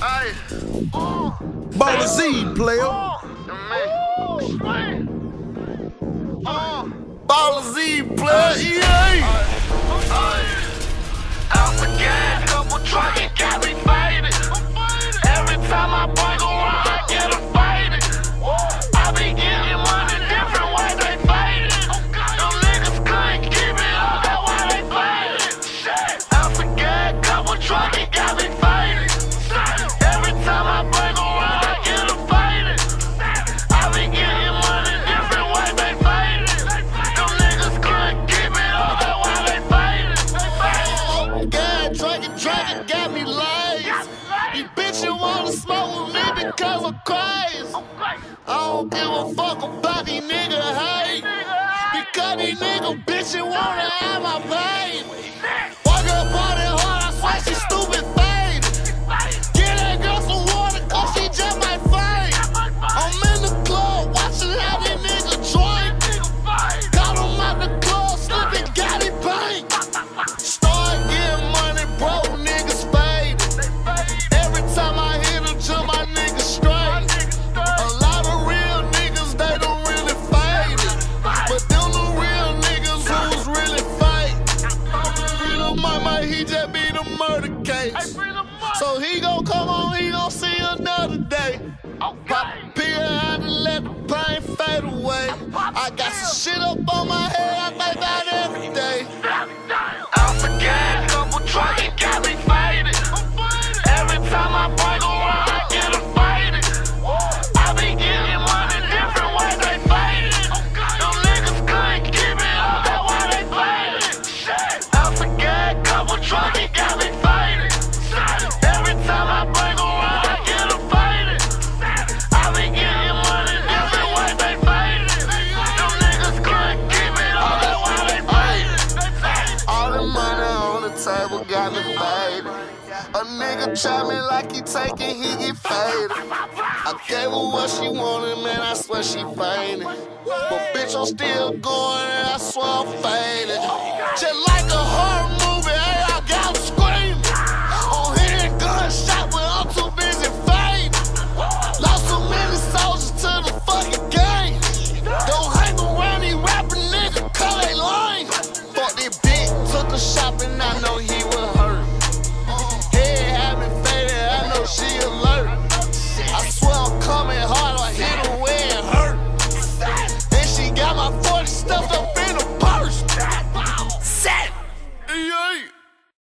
Hey. Uh, Ball Z, player. Uh, uh, Ball Z, player. EA. Drinking, dragon, got me lies. You bitch, you wanna smoke with me because I'm crazy. I don't give a fuck about these nigga hate. Because these nigga bitch, you wanna have my baby. Walk up on it hard, I swear she stupid. the murder case. Hey, murder. So he gon' come on, he gon' see another day. Okay. Pop a pill and let the pain fade away. I got some shit up on my head, I made nigga got me faded. A nigga try me like he taking, he get faded. I gave her what she wanted, man, I swear she fainted. But bitch, I'm still going, and I swear I'm faded. Just like a horror movie, hey, I got screaming. I'm hearing gunshot, but I'm too busy fading. Lost so many soldiers to the fucking game. Don't hang around these rapping nigga, call they lying. Fuck that bitch, took a shopping, I know